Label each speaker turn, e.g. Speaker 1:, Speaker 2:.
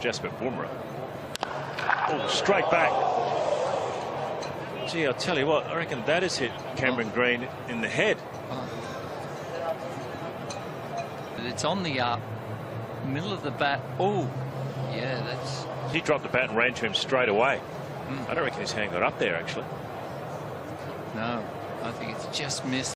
Speaker 1: Jasprit Bumrah. Oh, straight back. Gee, I'll tell you what, I reckon that has hit Cameron Green in the head.
Speaker 2: But it's on the uh, middle of the bat. Oh, yeah, that's
Speaker 1: He dropped the bat and ran to him straight away. Hmm. I don't reckon his hand got up there, actually.
Speaker 2: no. I think it's just missed.